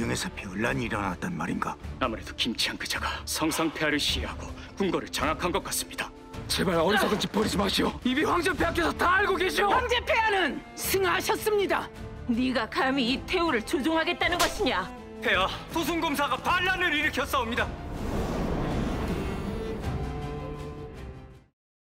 영에서 변란이 일어났단 말인가? 아무래도 김치한 그자가 성상폐하를 시해하고 궁궐을 장악한 것 같습니다. 제발 어리석은 짓 버리지 마시오. 이미 황제폐하께서 다 알고 계시오. 황제 폐하는 승하하셨습니다. 네가 감히 이 태우를 조종하겠다는 것이냐? 폐하, 소순검사가 반란을 일으켰사옵니다.